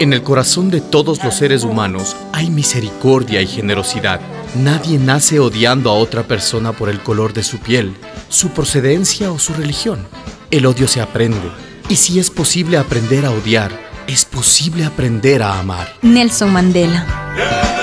En el corazón de todos los seres humanos hay misericordia y generosidad. Nadie nace odiando a otra persona por el color de su piel, su procedencia o su religión. El odio se aprende. Y si es posible aprender a odiar, es posible aprender a amar. Nelson Mandela.